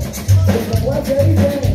What's everything?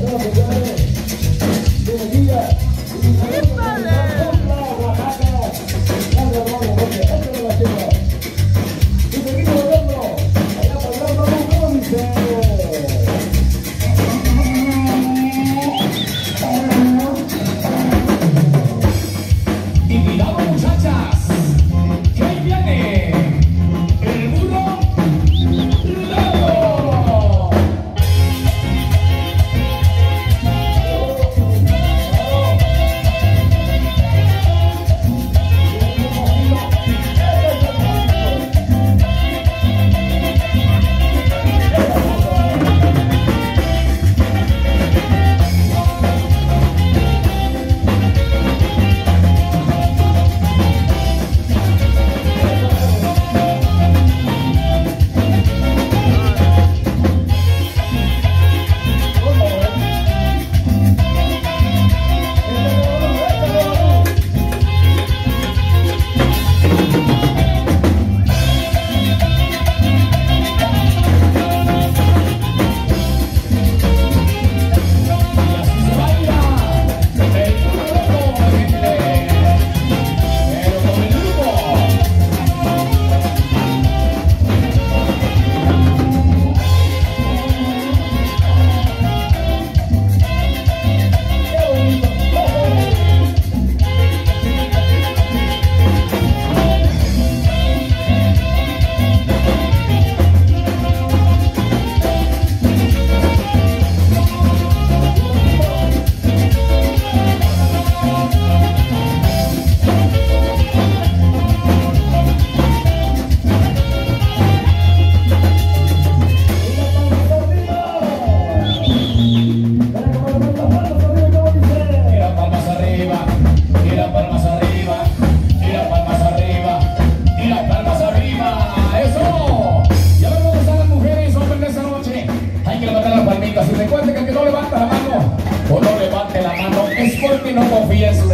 confía en su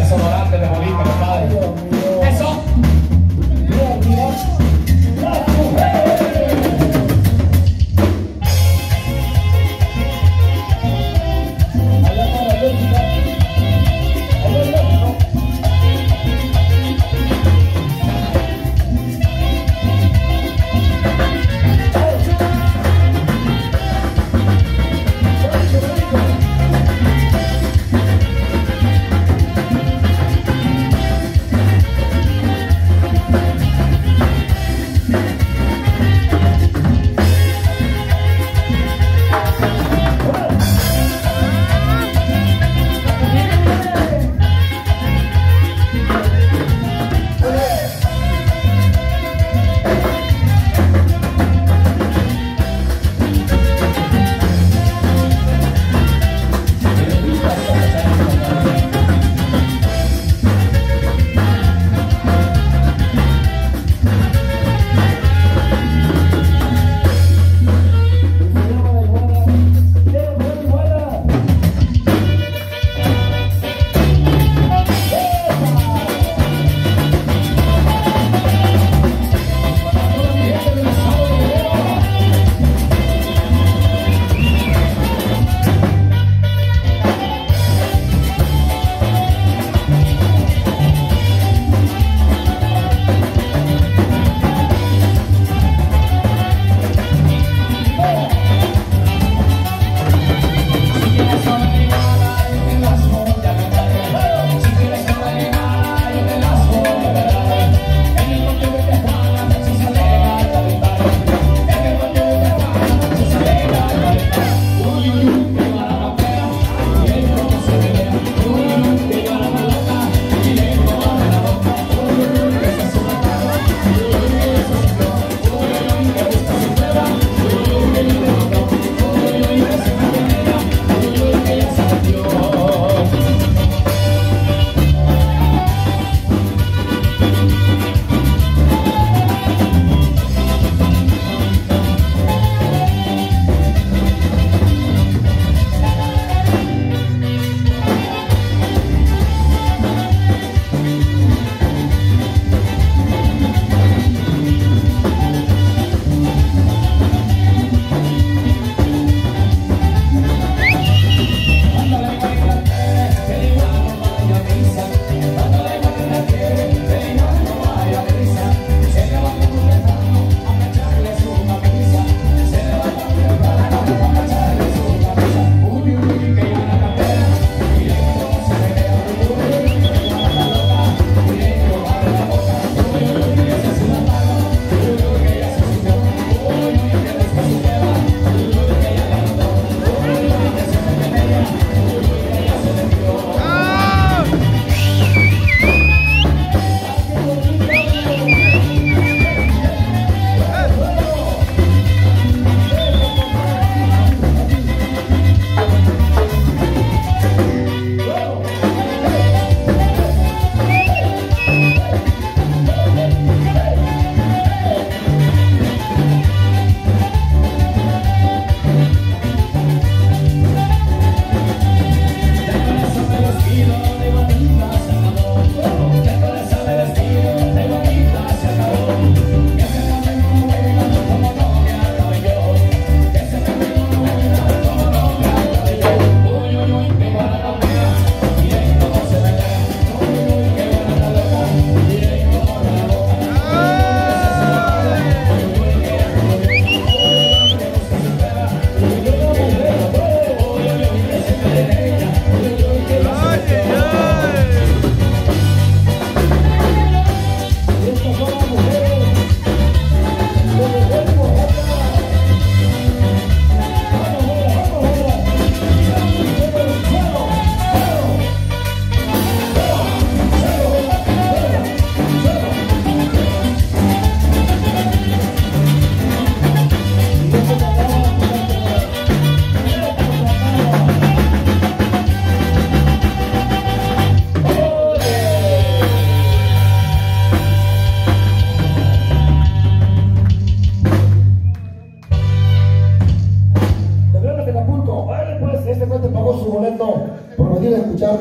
de bolígrafo, Padre. Eso.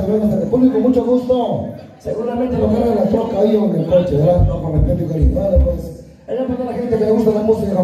Bueno, hasta el público, mucho gusto. Seguramente lo van a la troca ahí o en el coche, ¿verdad? No, con respeto y cariño. Vale, pues, allá para la gente que le gusta la música,